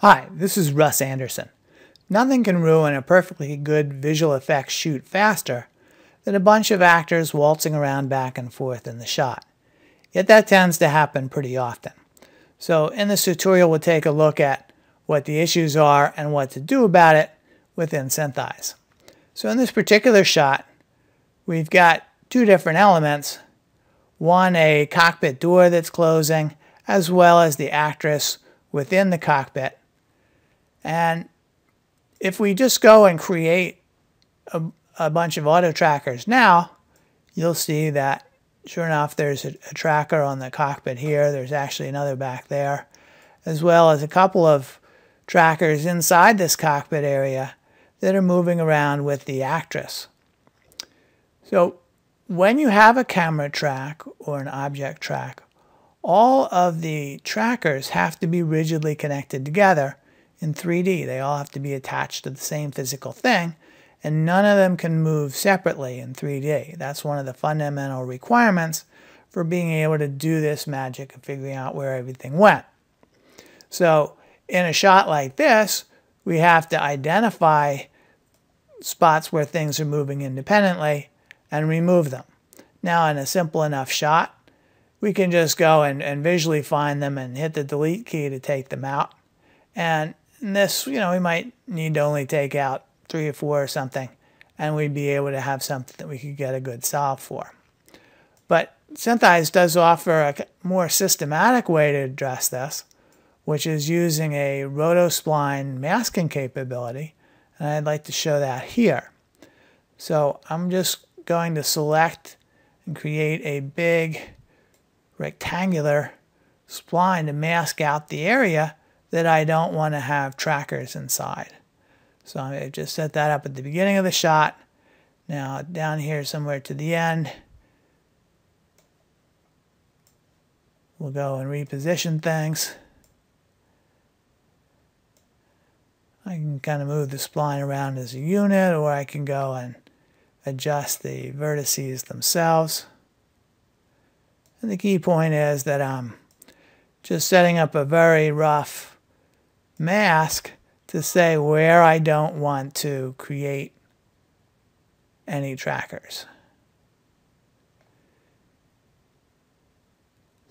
Hi, this is Russ Andersson. Nothing can ruin a perfectly good visual effects shoot faster than a bunch of actors waltzing around back and forth in the shot. Yet that tends to happen pretty often. So in this tutorial we'll take a look at what the issues are and what to do about it within SynthEyes. So in this particular shot we've got two different elements. One a cockpit door that's closing as well as the actress within the cockpit and if we just go and create a, a bunch of auto trackers now, you'll see that sure enough, there's a, a, tracker on the cockpit here. There's actually another back there, as well as a couple of trackers inside this cockpit area that are moving around with the actress. So when you have a camera track or an object track, all of the trackers have to be rigidly connected together in 3D. They all have to be attached to the same physical thing, and none of them can move separately in 3D. That's one of the fundamental requirements for being able to do this magic of figuring out where everything went. So in a shot like this, we have to identify spots where things are moving independently and remove them. Now in a simple enough shot, we can just go and, and visually find them and hit the delete key to take them out. And and this, you know, we might need to only take out three or four or something, and we'd be able to have something that we could get a good solve for. But SynthEyes does offer a more systematic way to address this, which is using a rotospline masking capability, and I'd like to show that here. So I'm just going to select and create a big rectangular spline to mask out the area that I don't want to have trackers inside. So I just set that up at the beginning of the shot. Now down here somewhere to the end, we'll go and reposition things. I can kind of move the spline around as a unit or I can go and adjust the vertices themselves. And the key point is that I'm just setting up a very rough mask to say where I don't want to create any trackers.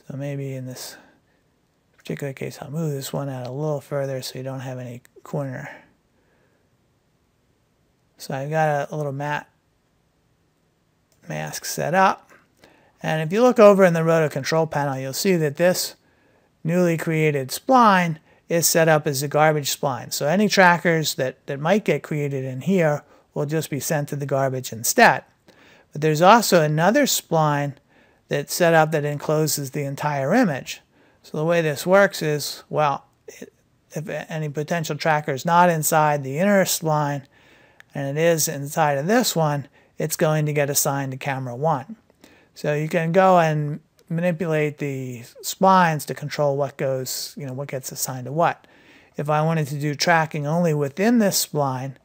So maybe in this particular case, I'll move this one out a little further so you don't have any corner. So I've got a, little matte mask set up. And if you look over in the roto control panel, you'll see that this newly created spline is set up as a garbage spline. So any trackers that, that might get created in here will just be sent to the garbage instead. But there's also another spline that's set up that encloses the entire image. So the way this works is, well, if any potential tracker is not inside the inner spline and it is inside of this one, it's going to get assigned to camera 1. So you can go and manipulate the splines to control what goes, you know, what gets assigned to what. If I wanted to do tracking only within this spline,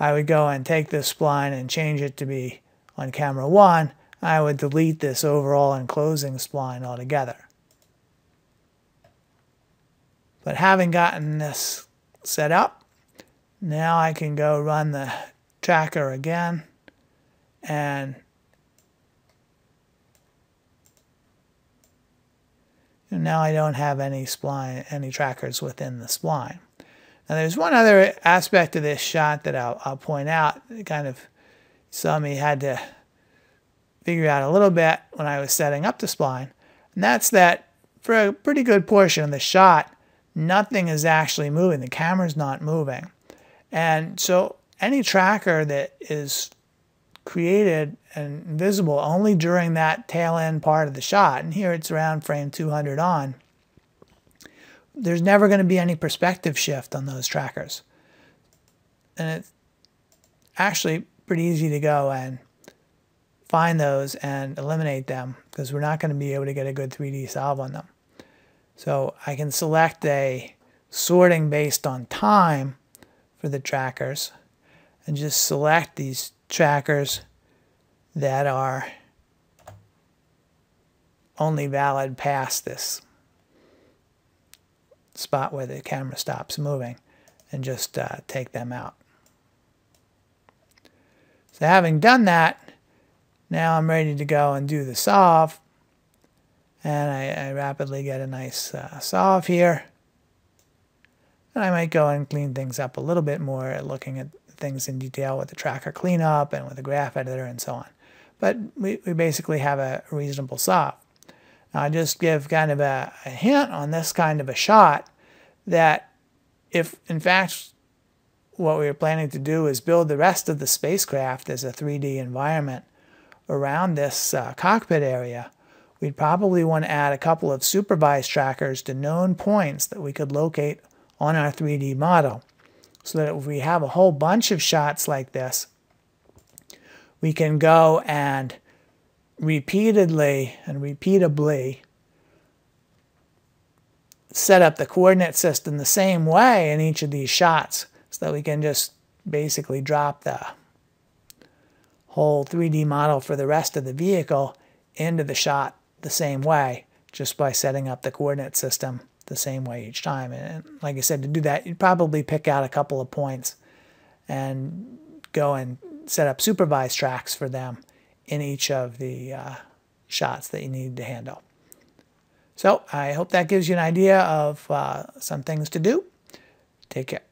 I would go and take this spline and change it to be on camera 1. I would delete this overall enclosing spline altogether. But having gotten this set up, now I can go run the tracker again and And now I don't have any spline, any trackers within the spline. Now there's one other aspect of this shot that I'll, I'll point out. It kind of saw me had to figure out a little bit when I was setting up the spline. And that's that for a pretty good portion of the shot, nothing is actually moving. The camera's not moving. And so any tracker that is created and visible only during that tail end part of the shot. And here it's around frame 200 on. There's never going to be any perspective shift on those trackers. And it's actually pretty easy to go and find those and eliminate them because we're not going to be able to get a good 3D solve on them. So I can select a sorting based on time for the trackers and just select these trackers that are only valid past this spot where the camera stops moving and just uh, take them out. So having done that, now I'm ready to go and do the solve. And I, I rapidly get a nice uh, solve here. And I might go and clean things up a little bit more, looking at things in detail with the tracker cleanup and with the graph editor and so on. But we, we basically have a reasonable solve. Now, I just give kind of a, a hint on this kind of a shot that if in fact what we were planning to do is build the rest of the spacecraft as a 3D environment around this uh, cockpit area, we'd probably want to add a couple of supervised trackers to known points that we could locate on our 3D model. So that if we have a whole bunch of shots like this, we can go and repeatedly and repeatably set up the coordinate system the same way in each of these shots so that we can just basically drop the whole 3D model for the rest of the vehicle into the shot the same way just by setting up the coordinate system the same way each time. And like I said, to do that, you'd probably pick out a couple of points and go and set up supervised tracks for them in each of the uh, shots that you need to handle. So I hope that gives you an idea of uh, some things to do. Take care.